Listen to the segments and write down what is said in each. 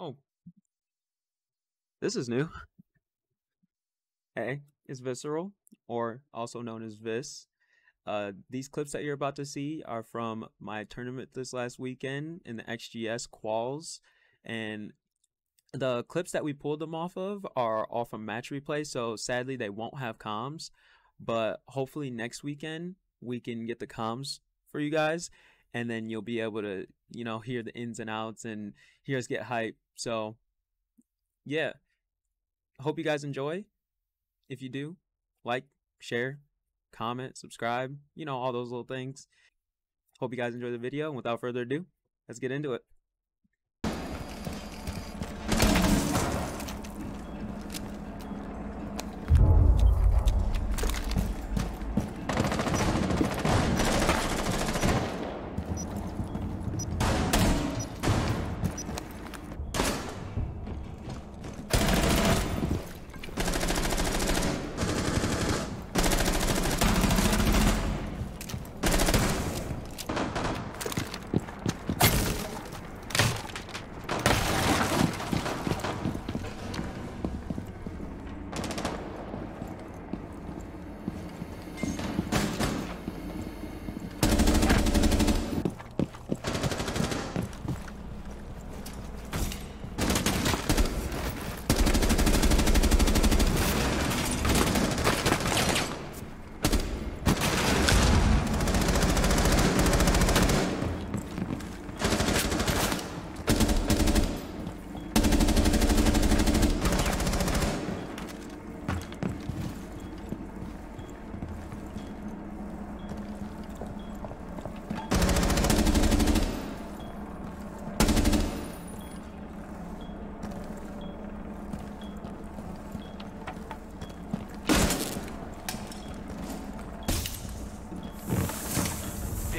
Oh. This is new. Hey, it's Visceral, or also known as Vis. Uh, these clips that you're about to see are from my tournament this last weekend in the XGS Quals. And the clips that we pulled them off of are all from match replay, so sadly they won't have comms. But hopefully next weekend we can get the comms for you guys, and then you'll be able to, you know, hear the ins and outs and hear us get hype. So, yeah, hope you guys enjoy. If you do, like, share, comment, subscribe, you know, all those little things. Hope you guys enjoy the video. And without further ado, let's get into it.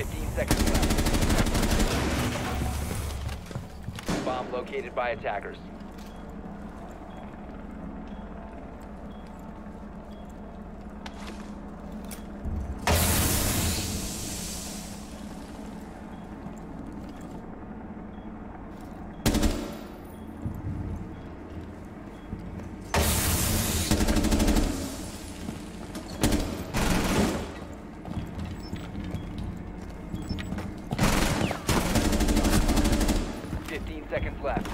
Fifteen seconds left. Bomb located by attackers. Fifteen seconds left.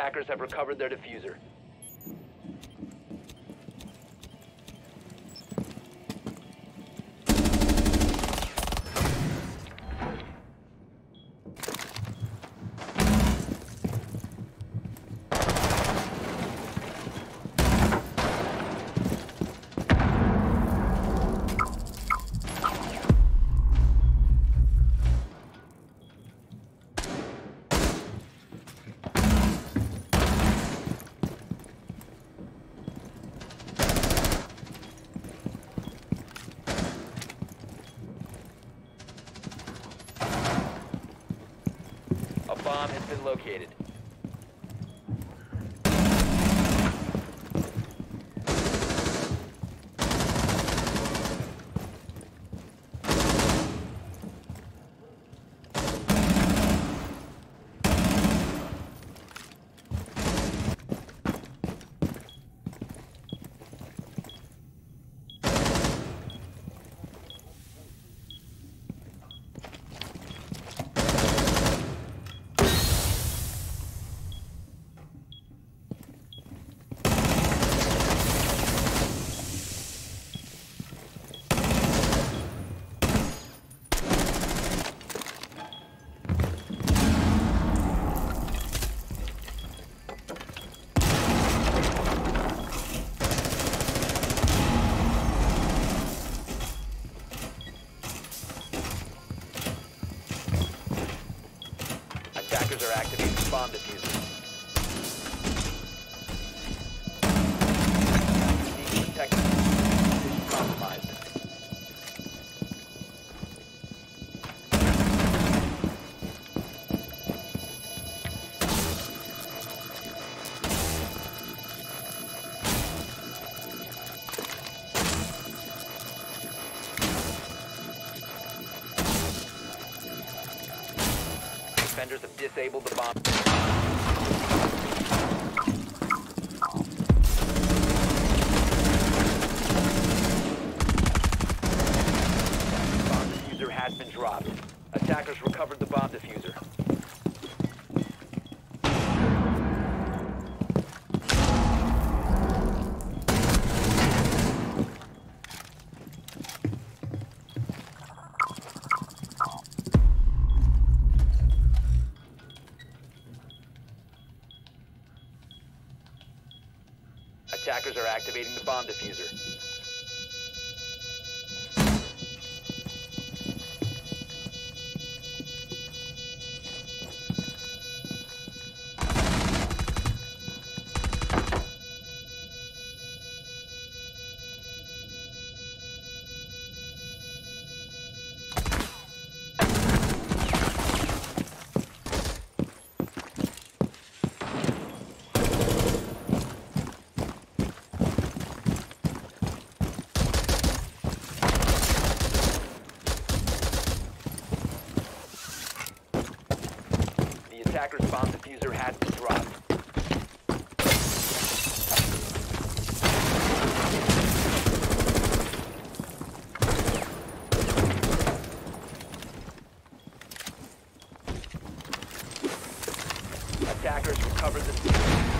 Attackers have recovered their defuser. A bomb has been located. Disabled the bomb. Activating the bomb defuser. Attacker's bomb defuser has been dropped. Attackers recovered the defuser.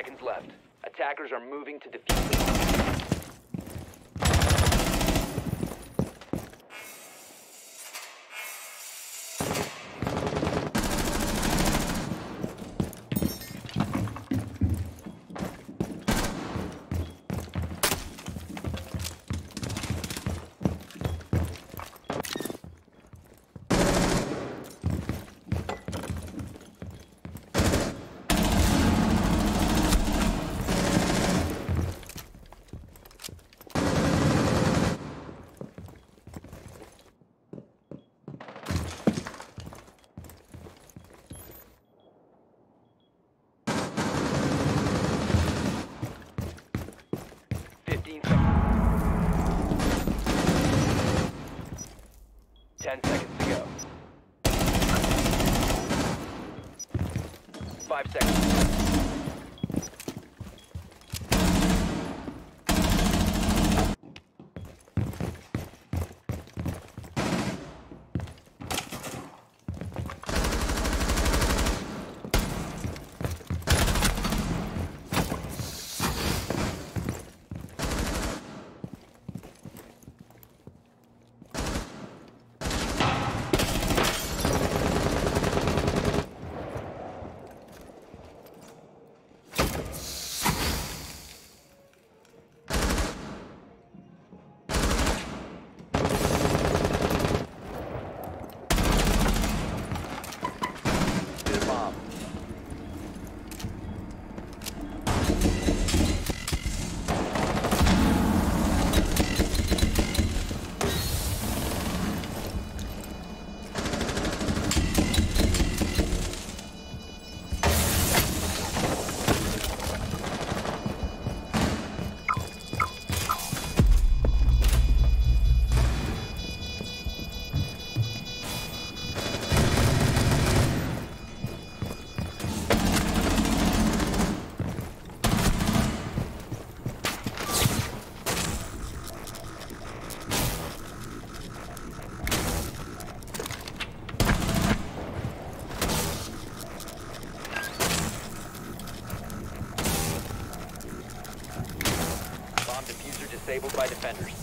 Seconds left. Attackers are moving to defuse the. Defenders.